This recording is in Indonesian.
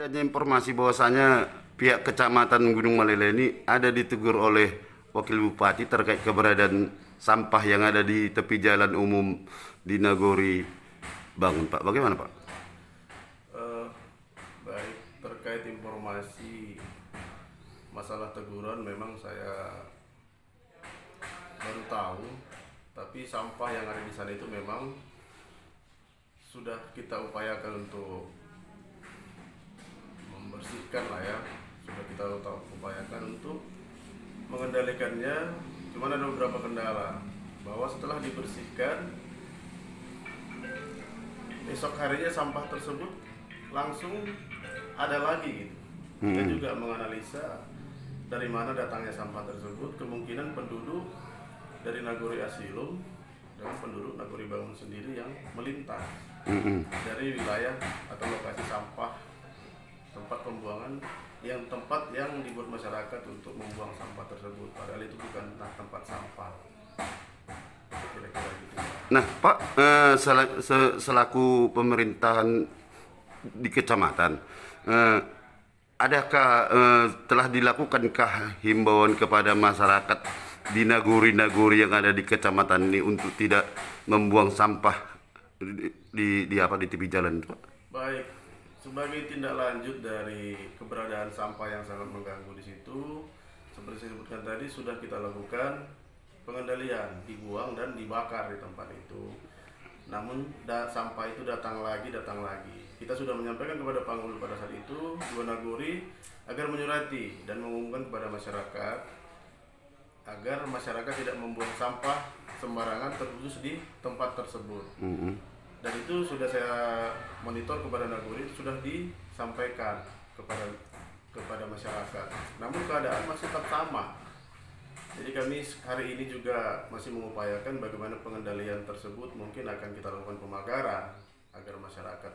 Adanya informasi bahwasanya pihak Kecamatan Gunung Malele ini ada ditegur oleh Wakil Bupati terkait keberadaan sampah yang ada di tepi jalan umum di Nagori Bangun, Pak. Bagaimana, Pak? Eh, baik terkait informasi masalah teguran memang saya baru tahu tapi sampah yang ada di sana itu memang sudah kita upayakan untuk membersihkan lah ya sudah kita uta- upayakan untuk mengendalikannya cuman ada beberapa kendala bahwa setelah dibersihkan esok harinya sampah tersebut langsung ada lagi gitu. Kita Hmm. juga menganalisa dari mana datangnya sampah tersebut, kemungkinan penduduk dari Nagori Asilum dan penduduk Nagori Bangun sendiri yang melintas Mm-mm. dari wilayah atau lokasi sampah tempat pembuangan yang tempat yang dibuat masyarakat untuk membuang sampah tersebut. Padahal itu bukan tempat sampah. Kira-kira gitu. Nah, Pak, eh, sel- se- selaku pemerintahan di kecamatan, eh, adakah eh, telah dilakukankah himbauan kepada masyarakat di naguri-naguri yang ada di kecamatan ini untuk tidak membuang sampah di, di, di apa di tepi jalan, Pak? Baik, sebagai tindak lanjut dari keberadaan sampah yang sangat mengganggu di situ, seperti saya sebutkan tadi sudah kita lakukan pengendalian, dibuang dan dibakar di tempat itu. Namun da- sampah itu datang lagi, datang lagi. Kita sudah menyampaikan kepada penghulu pada saat itu, dua nagori agar menyurati dan mengumumkan kepada masyarakat agar masyarakat tidak membuang sampah sembarangan terkhusus di tempat tersebut Mm-mm. Dan itu sudah saya monitor kepada Nagori sudah disampaikan kepada kepada masyarakat. Namun keadaan masih tetap sama. Jadi kami hari ini juga masih mengupayakan bagaimana pengendalian tersebut mungkin akan kita lakukan pemagaran agar masyarakat